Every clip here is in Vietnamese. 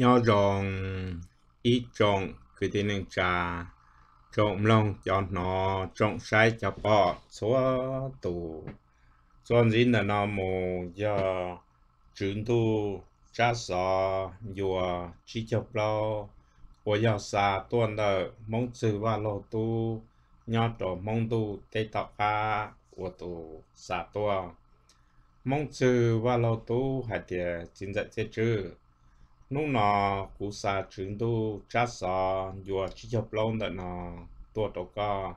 nhau rồng ít trồng cứ thế nên trà. Trộm lòng cho nó trộm sai cho bỏ. Số tù cho gì là nó mù giờ. Chúng tu cha sợ vừa chỉ cho lo. Của giờ xa tuần đời mong chữ và lô tu. Nhau trò mong tu tây tọc ca của tu xa tuần mong chữ và lô tu hạt tiền chính dạy chết chữ lúc nọ cụ sa trưởng tu cha sở vừa chỉ cho lâu đợt nọ tua tổ ca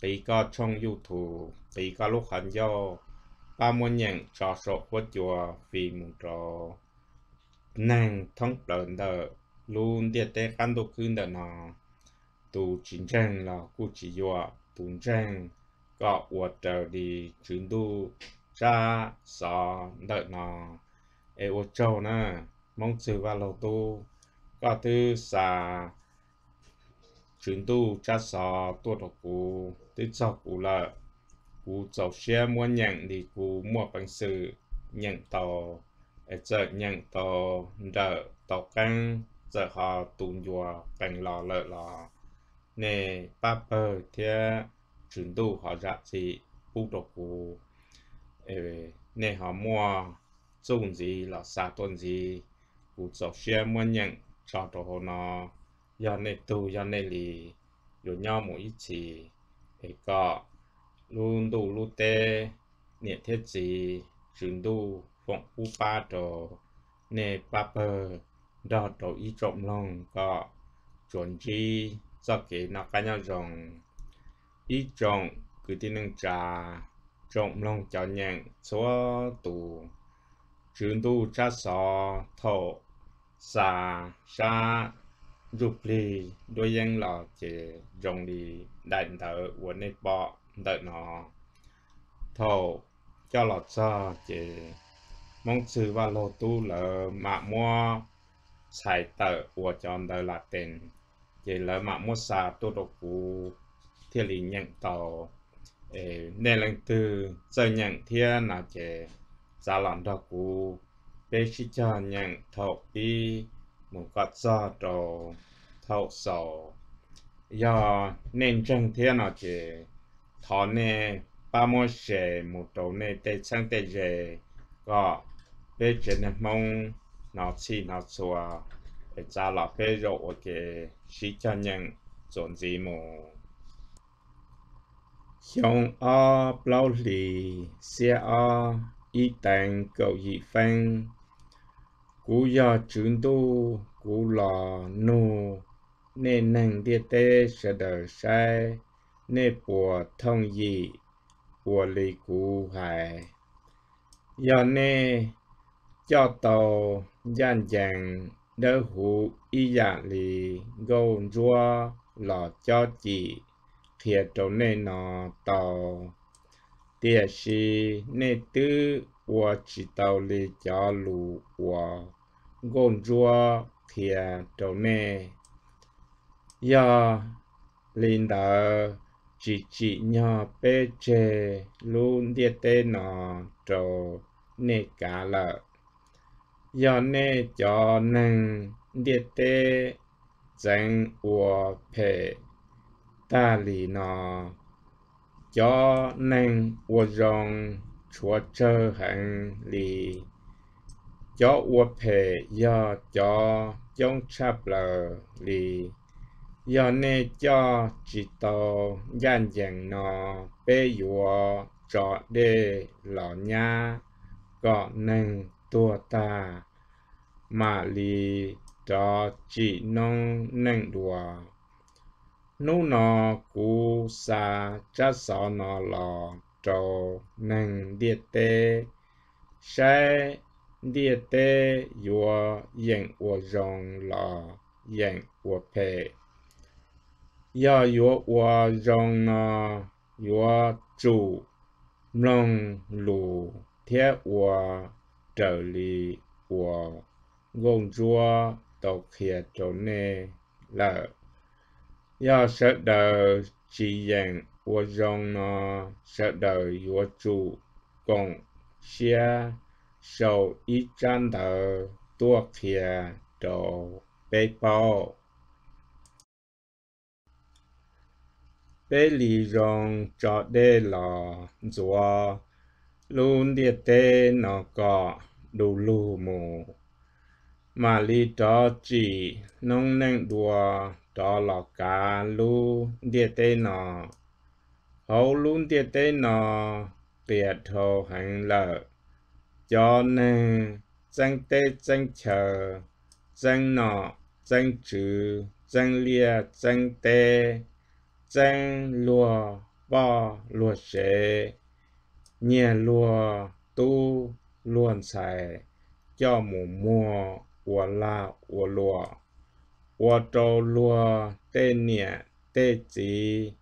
tỷ ca trong youtube thủ tỷ ca lúc hành do ba mươi nhận cho số của chùa vì một trò. Nàng thông lợn đợt luôn địa tế căn đồ cưng đợt nọ tu chính trang là cụ chỉ vừa tu trang có uất trở đi trưởng tu cha sở đợt nọ ê ô châu nè mong sự và lầu tu. Có thứ xa chuyển tu cha sò tu độc cụ thứ cho cụ là cụ chọc xe mua nhận thì cụ mua bằng sự nhận tàu ở chợ nhận tàu đỡ tàu căng giờ họ tụn dùa bằng lò lợ lò. Nè, ba bờ thế chuyển tu họ dạ gì bu độc cụ nè họ mua dùng gì là xa tuần gì cụ dọc xe mua nhận cho đồ hồ nó. Do này tu, do này lì. Rồi nhau một ít chỉ thì có luôn đủ luôn tê. Nhẹ thiết gì chuyển đủ phụng u ba đồ. Nè ba bờ đó đầu ý trộm lòng có chuẩn chi, do cái nó cá nhau rồng ý trộm, cứ tin nâng trà. Trộm lòng cho nhận số tù. Trường đủ cha sò, thổ sa sa, rụp lì, đôi dân lò chế rồng đi đại thở của nếp bọ, đợi nó thổ, cho lọt cho chế mong sư và lô tu lỡ mạ mua, xài tờ của chọn đời là tên chỉ là mạ mua xa tu độc cú thiên lý nhận tàu nên lần từ giờ nhận thiên là chỉ giá lòng đồ cú bê sĩ cho nhận thầu đi một gọt do đồ thầu sầu do nên chân thiên là chỉ thọ nè ba mua sẽ một đồ nè tê sang tê dề có bê trên mong nó chỉ nó xua để trả lại cái rộ cái sĩ cho nhận dọn gì mù hiong a bao lì xe a y tàng cầu dị phân cú ya chúng tu, cú lò nô. Nên năng địa tế sẽ được sai. Nên bùa thông dị, bùa lì cú hại. Do nên cho tàu gian dàng đỡ hủ y dạ lì gâu rua lò cho chị thiệt trâu nê nọ tàu. Tiệt sĩ nê tư wa chỉ tàu lì cho lù wa gồm rua thiệt trầu nè ya linh đỡ chỉ chỉ nhỏ bê chê luôn địa tê nọ trầu nê cả lợi giờ nè cho nên địa tế dân ua phê ta, lì nọ cho nên ua, rong, chúa chơ hẳn, lì cho của phê giờ cho trong chắp lờ lì giờ nè cho chỉ tàu gian dàng nó bê yùa cho đê lọ nha có nên tua ta mà lì cho chỉ nông nâng đùa nô nọ cú sa cha sọ nọ lò cho nâng điệt tê sai địa tế yua yên ua rong lò yên ua pê ya, yua, ua rong nọ yua chủ nông lù thế ua trở lì ua. Gồm chúa tộc khía chỗ nê là do sợ đời chỉ yên của rong nó sợ đời của chủ cùng xia sau ít chân đời tua khía đồ bê bao bê lì rong cho đê lò dùa luôn địa tê nó có đủ lù mù. Mà lì đó chỉ nông neng đùa đó là cả luôn địa tê nó hậu luôn địa tê nó tiệt thô hành lợi cho nên danh tê, danh chờ, danh nọ, danh trừ, danh lia, danh tê, danh lùa bò lùa chế nhẹ lùa, tu luôn xài cho mù mùa của la của lùa của trâu lùa, tê nhẹ tê chỉ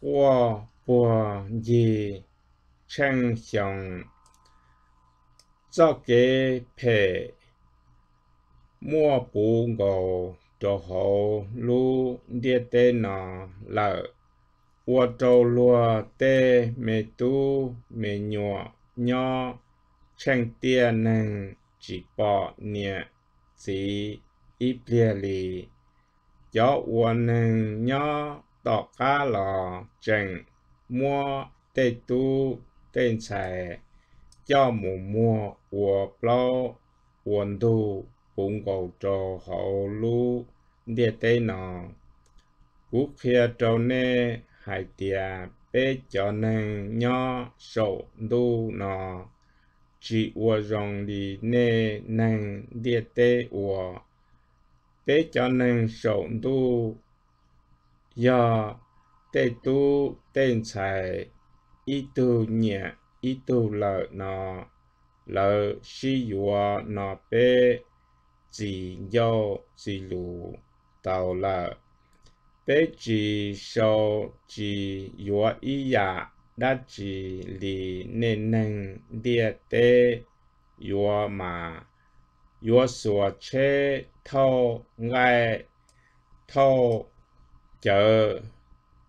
qua bùa gì chân xiong cho kế phê mua bù ngô cho hậu lu địa tê nọ lợ. Ua trâu lùa tê, mê tu mê nhọ nhỏ tia nâng chỉ bỏ nhẹ chỉ ít lia lì. Gió ua nâng nhọ tọ cá lò chừng mua tê tu tên xài cho mù mua ua plo uốn tu cũng cầu cho hậu lu địa tây nọ cú kia trâu nê hải tìa bê cho nên nhỏ sổ đu nọ chỉ ua rong đi nê nên địa tê ua bê cho nên sổ đu do tê tu tên xài ý tu nhẹ ít tu lợi nọ lợi si ua nọ bê chỉ do chỉ lù tàu là bé chỉ sau chỉ yếu ý dạ ya đã chỉ lì nên nên địa tê yếu mà yếu sửa chế thâu ngay thâu chờ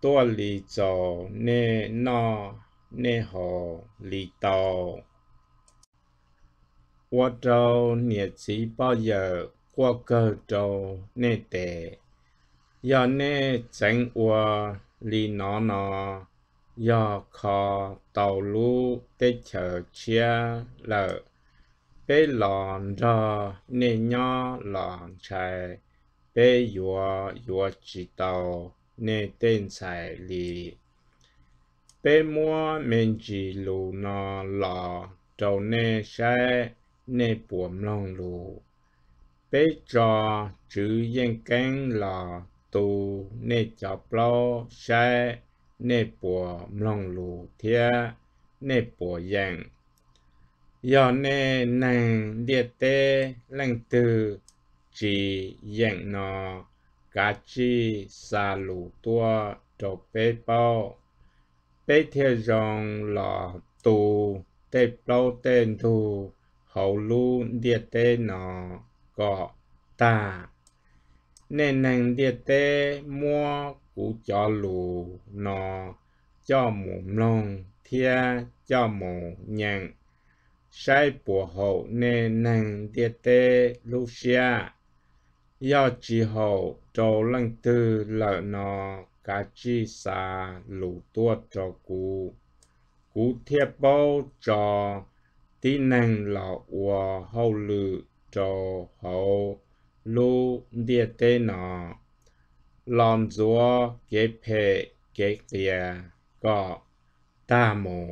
tua lì dầu nê no nê hồ lì tàu. Qua trâu nhiệt sĩ bao giờ qua cơ trâu nè tệ. Giờ nè chẳng qua lì nó nó. Giờ khó tàu lũ tê chờ chia lợ. Bê lòn rò nè nhó lòn chạy. Bê yùa yùa chỉ tàu nè tên xài lì bé mua mình chỉ lù nó lò trâu nè xe nè buồm lòng lù. Bé cho chữ yên cánh là tù nè cho bao xe nè buồm lòng lù thia nè buồm yên giờ nè nàng địa tê lăng từ, chỉ yên nó cá chi xa lù tua trâu bé bao bế thiê rong là tù, tê bao tên thù, hậu lu địa tê nó có ta nên nàng địa tê mua cụ cho lù nó cho mù lông thia cho mù nhàng sai bùa hậu nên nàng địa tê lu xia do chỉ hậu trâu lăng tư lợ nó cá chi sa lũ tuột cho cú. Cú thiệp bao cho tí năng là ua hậu lự cho hậu. Lũ địa tê nọ. Lon dùa kế phê kế kia có ta mồ